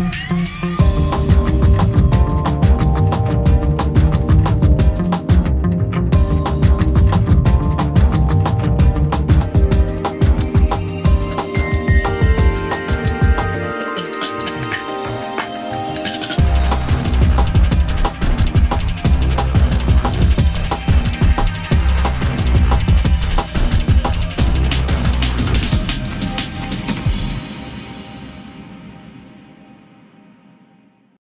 Bye.